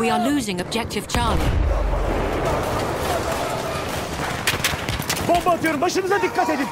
We are losing objective Charlie. Bomba atıyorum. Başınıza dikkat edin.